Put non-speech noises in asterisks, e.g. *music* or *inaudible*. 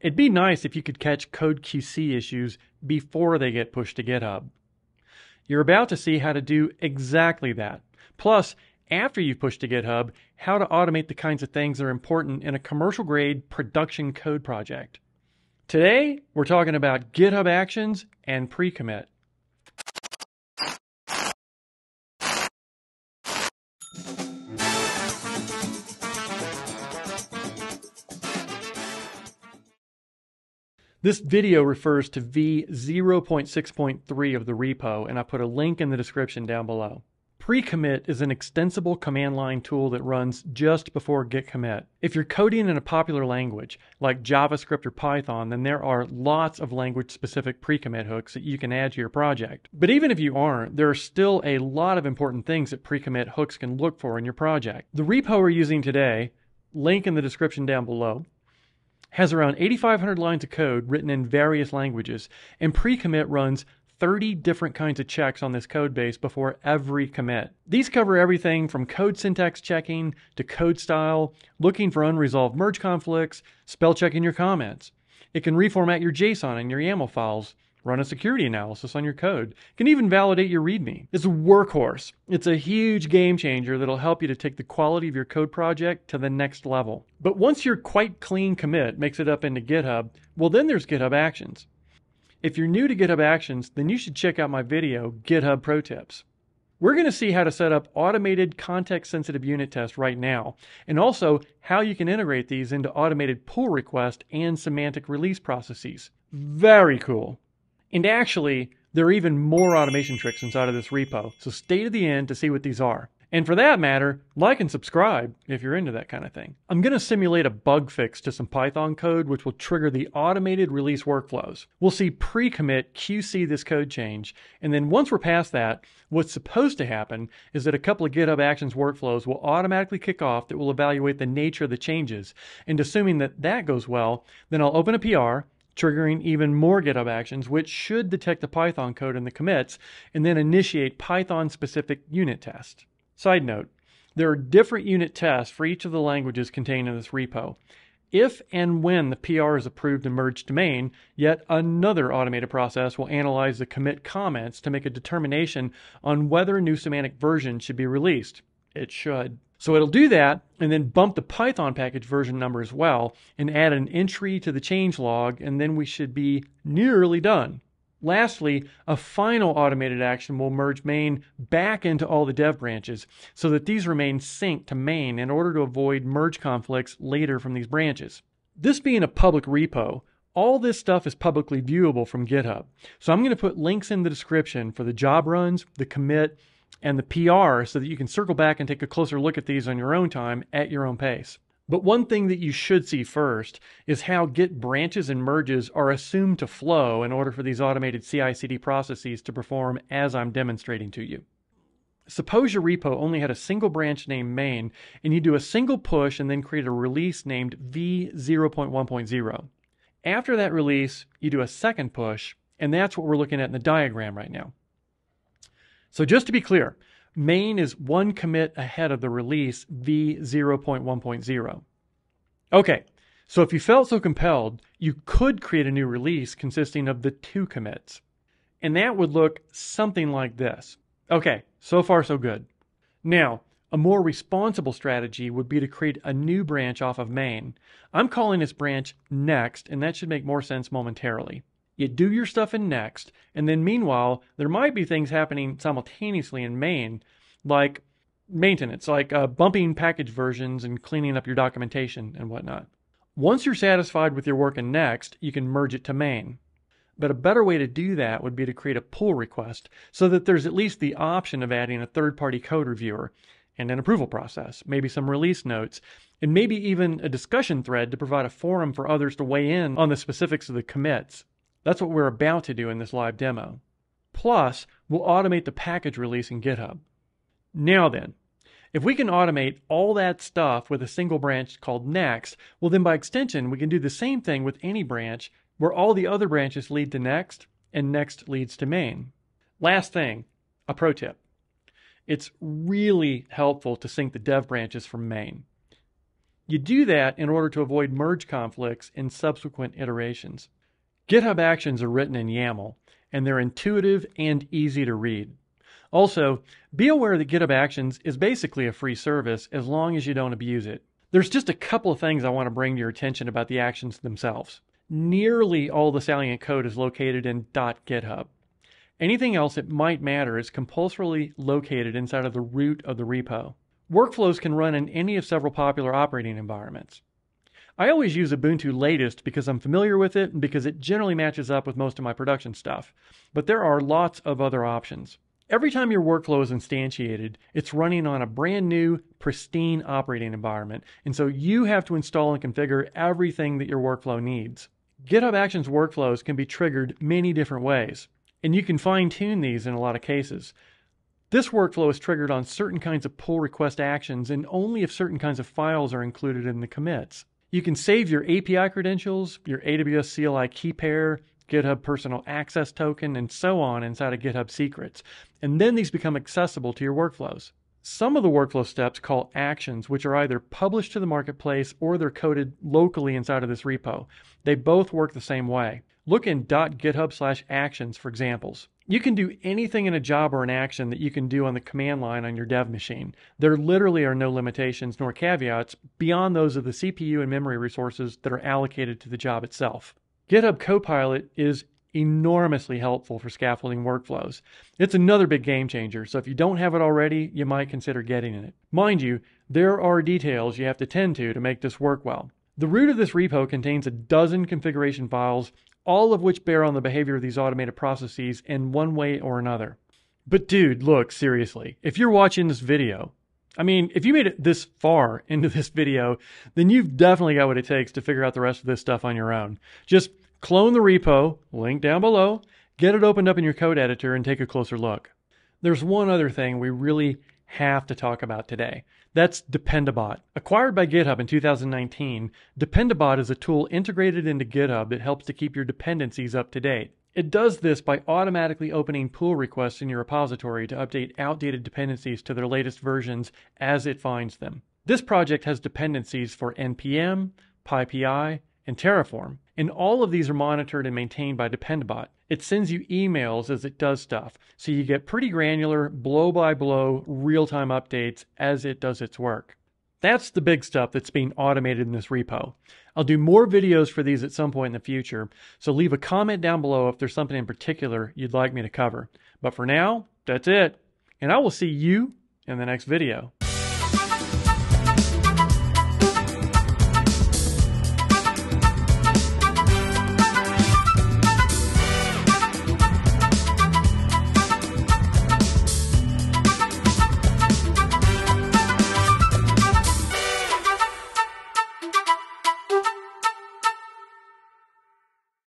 It'd be nice if you could catch code QC issues before they get pushed to GitHub. You're about to see how to do exactly that. Plus, after you've pushed to GitHub, how to automate the kinds of things that are important in a commercial grade production code project. Today, we're talking about GitHub Actions and pre-commit. This video refers to v0.6.3 of the repo, and I put a link in the description down below. Pre-commit is an extensible command line tool that runs just before git commit. If you're coding in a popular language like JavaScript or Python, then there are lots of language-specific pre-commit hooks that you can add to your project. But even if you aren't, there are still a lot of important things that pre-commit hooks can look for in your project. The repo we're using today, link in the description down below, has around 8,500 lines of code written in various languages, and pre-commit runs 30 different kinds of checks on this code base before every commit. These cover everything from code syntax checking to code style, looking for unresolved merge conflicts, spell checking your comments. It can reformat your JSON and your YAML files, run a security analysis on your code, can even validate your README. It's a workhorse. It's a huge game changer that'll help you to take the quality of your code project to the next level. But once your quite clean commit makes it up into GitHub, well then there's GitHub Actions. If you're new to GitHub Actions, then you should check out my video, GitHub Pro Tips. We're going to see how to set up automated context sensitive unit tests right now, and also how you can integrate these into automated pull request and semantic release processes. Very cool. And actually, there are even more automation tricks inside of this repo, so stay to the end to see what these are. And for that matter, like and subscribe if you're into that kind of thing. I'm going to simulate a bug fix to some Python code which will trigger the automated release workflows. We'll see pre-commit QC this code change, and then once we're past that, what's supposed to happen is that a couple of GitHub Actions workflows will automatically kick off that will evaluate the nature of the changes. And assuming that that goes well, then I'll open a PR, triggering even more GitHub actions, which should detect the Python code in the commits and then initiate Python specific unit tests. Side note, there are different unit tests for each of the languages contained in this repo. If and when the PR is approved and merged to main, yet another automated process will analyze the commit comments to make a determination on whether a new semantic version should be released. It should. So it'll do that and then bump the Python package version number as well and add an entry to the change log, and then we should be nearly done. Lastly, a final automated action will merge main back into all the dev branches so that these remain synced to main in order to avoid merge conflicts later from these branches. This being a public repo, all this stuff is publicly viewable from GitHub. So I'm going to put links in the description for the job runs, the commit, and the PR so that you can circle back and take a closer look at these on your own time at your own pace. But one thing that you should see first is how Git branches and merges are assumed to flow in order for these automated CI CD processes to perform as I'm demonstrating to you. Suppose your repo only had a single branch named main and you do a single push and then create a release named v0.1.0. After that release, you do a second push, and that's what we're looking at in the diagram right now. So just to be clear, main is one commit ahead of the release v0.1.0. Okay, so if you felt so compelled, you could create a new release consisting of the two commits. And that would look something like this. Okay, so far so good. Now, a more responsible strategy would be to create a new branch off of main. I'm calling this branch next, and that should make more sense momentarily. You do your stuff in Next, and then meanwhile, there might be things happening simultaneously in main, like maintenance, like uh, bumping package versions and cleaning up your documentation and whatnot. Once you're satisfied with your work in Next, you can merge it to main. But a better way to do that would be to create a pull request so that there's at least the option of adding a third party code reviewer and an approval process, maybe some release notes, and maybe even a discussion thread to provide a forum for others to weigh in on the specifics of the commits. That's what we're about to do in this live demo. Plus, we'll automate the package release in GitHub. Now then, if we can automate all that stuff with a single branch called next, well then by extension we can do the same thing with any branch where all the other branches lead to next and next leads to main. Last thing, a pro tip. It's really helpful to sync the dev branches from main. You do that in order to avoid merge conflicts in subsequent iterations. GitHub Actions are written in YAML, and they're intuitive and easy to read. Also, be aware that GitHub Actions is basically a free service as long as you don't abuse it. There's just a couple of things I want to bring to your attention about the actions themselves. Nearly all the salient code is located in .github. Anything else that might matter is compulsorily located inside of the root of the repo. Workflows can run in any of several popular operating environments. I always use Ubuntu latest because I'm familiar with it and because it generally matches up with most of my production stuff, but there are lots of other options. Every time your workflow is instantiated, it's running on a brand new, pristine operating environment, and so you have to install and configure everything that your workflow needs. GitHub Actions workflows can be triggered many different ways, and you can fine tune these in a lot of cases. This workflow is triggered on certain kinds of pull request actions and only if certain kinds of files are included in the commits. You can save your API credentials, your AWS CLI key pair, GitHub Personal Access Token, and so on inside of GitHub Secrets. And then these become accessible to your workflows. Some of the workflow steps call actions, which are either published to the marketplace or they're coded locally inside of this repo. They both work the same way. Look in .github slash actions for examples. You can do anything in a job or an action that you can do on the command line on your dev machine. There literally are no limitations nor caveats beyond those of the CPU and memory resources that are allocated to the job itself. GitHub Copilot is enormously helpful for scaffolding workflows. It's another big game changer, so if you don't have it already, you might consider getting it. Mind you, there are details you have to tend to to make this work well. The root of this repo contains a dozen configuration files, all of which bear on the behavior of these automated processes in one way or another. But dude, look, seriously, if you're watching this video, I mean, if you made it this far *laughs* into this video, then you've definitely got what it takes to figure out the rest of this stuff on your own. Just clone the repo, link down below, get it opened up in your code editor, and take a closer look. There's one other thing we really have to talk about today. That's Dependabot. Acquired by GitHub in 2019, Dependabot is a tool integrated into GitHub that helps to keep your dependencies up to date. It does this by automatically opening pull requests in your repository to update outdated dependencies to their latest versions as it finds them. This project has dependencies for NPM, PyPI, and Terraform, and all of these are monitored and maintained by Dependabot. It sends you emails as it does stuff, so you get pretty granular, blow by blow, real time updates as it does its work. That's the big stuff that's being automated in this repo. I'll do more videos for these at some point in the future, so leave a comment down below if there's something in particular you'd like me to cover. But for now, that's it, and I will see you in the next video.